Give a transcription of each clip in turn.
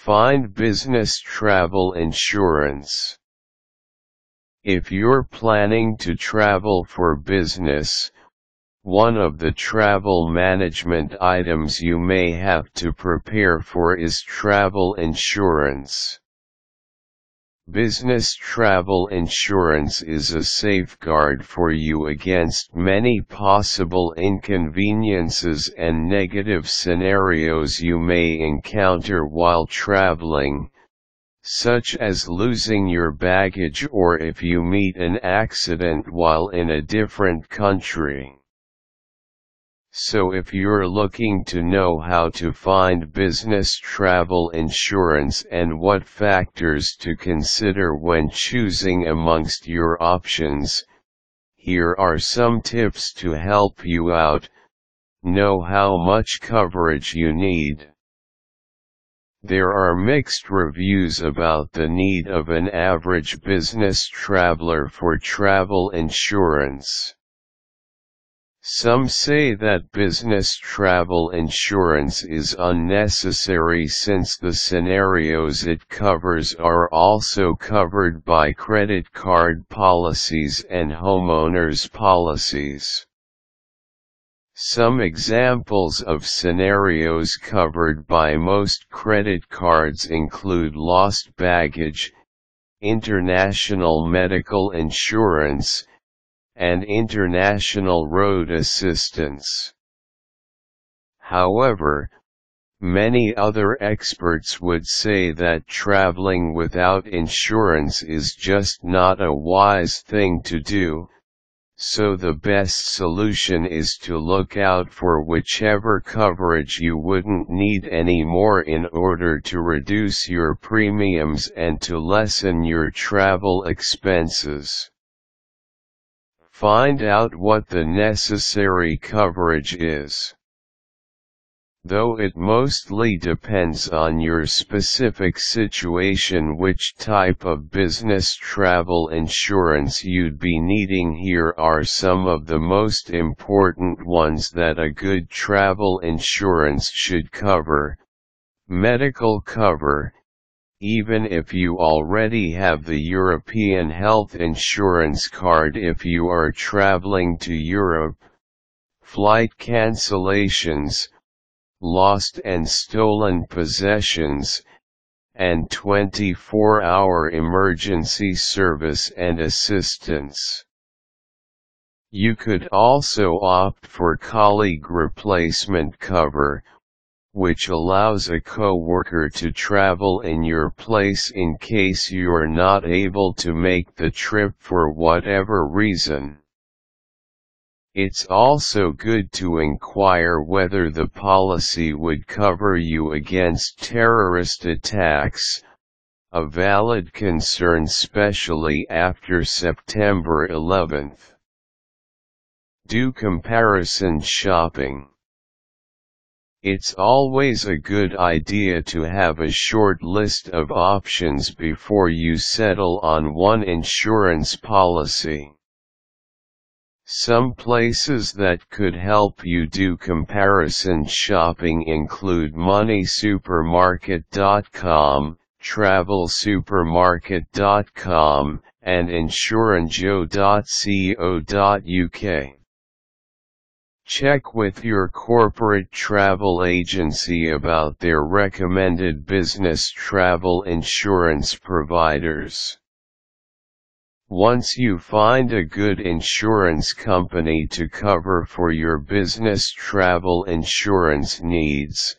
Find business travel insurance. If you're planning to travel for business, one of the travel management items you may have to prepare for is travel insurance. Business travel insurance is a safeguard for you against many possible inconveniences and negative scenarios you may encounter while traveling, such as losing your baggage or if you meet an accident while in a different country. So if you're looking to know how to find business travel insurance and what factors to consider when choosing amongst your options, here are some tips to help you out, know how much coverage you need. There are mixed reviews about the need of an average business traveler for travel insurance. Some say that business travel insurance is unnecessary since the scenarios it covers are also covered by credit card policies and homeowners policies. Some examples of scenarios covered by most credit cards include lost baggage, international medical insurance, and international road assistance. However, many other experts would say that traveling without insurance is just not a wise thing to do, so the best solution is to look out for whichever coverage you wouldn't need anymore in order to reduce your premiums and to lessen your travel expenses. Find out what the necessary coverage is. Though it mostly depends on your specific situation which type of business travel insurance you'd be needing here are some of the most important ones that a good travel insurance should cover. Medical cover, even if you already have the European health insurance card if you are traveling to Europe. Flight cancellations, lost and stolen possessions, and 24-hour emergency service and assistance. You could also opt for colleague replacement cover, which allows a co-worker to travel in your place in case you're not able to make the trip for whatever reason. It's also good to inquire whether the policy would cover you against terrorist attacks, a valid concern especially after September 11. Do comparison shopping. It's always a good idea to have a short list of options before you settle on one insurance policy. Some places that could help you do comparison shopping include moneysupermarket.com, travelsupermarket.com, and insureandgo.co.uk. Check with your corporate travel agency about their recommended business travel insurance providers. Once you find a good insurance company to cover for your business travel insurance needs,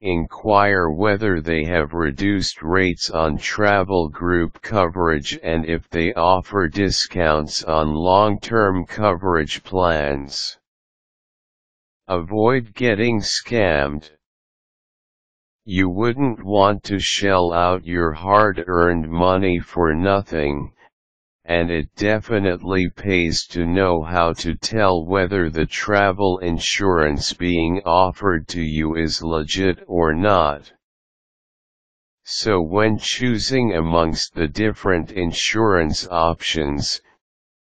inquire whether they have reduced rates on travel group coverage and if they offer discounts on long-term coverage plans. Avoid getting scammed. You wouldn't want to shell out your hard-earned money for nothing, and it definitely pays to know how to tell whether the travel insurance being offered to you is legit or not. So when choosing amongst the different insurance options,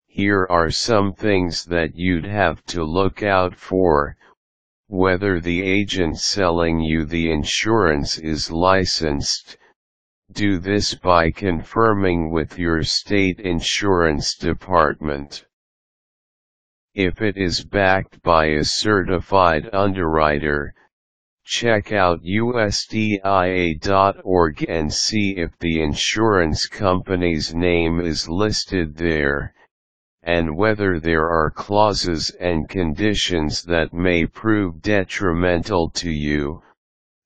here are some things that you'd have to look out for, whether the agent selling you the insurance is licensed, do this by confirming with your state insurance department. If it is backed by a certified underwriter, check out USTIA.org and see if the insurance company's name is listed there, and whether there are clauses and conditions that may prove detrimental to you,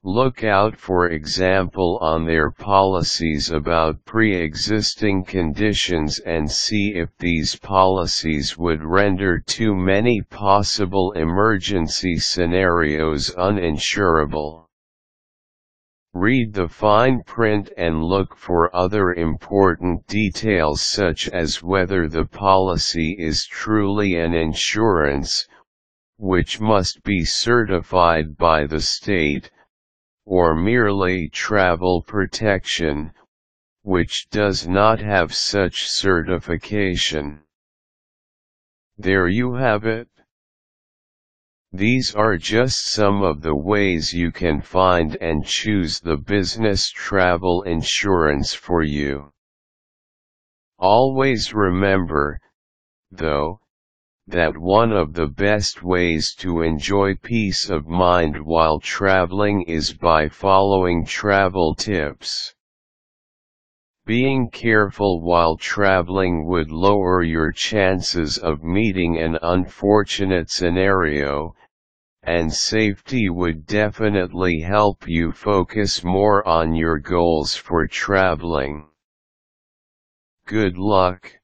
Look out for example on their policies about pre-existing conditions and see if these policies would render too many possible emergency scenarios uninsurable. Read the fine print and look for other important details such as whether the policy is truly an insurance, which must be certified by the state, or merely travel protection, which does not have such certification. There you have it. These are just some of the ways you can find and choose the business travel insurance for you. Always remember, though, that one of the best ways to enjoy peace of mind while traveling is by following travel tips. Being careful while traveling would lower your chances of meeting an unfortunate scenario, and safety would definitely help you focus more on your goals for traveling. Good luck.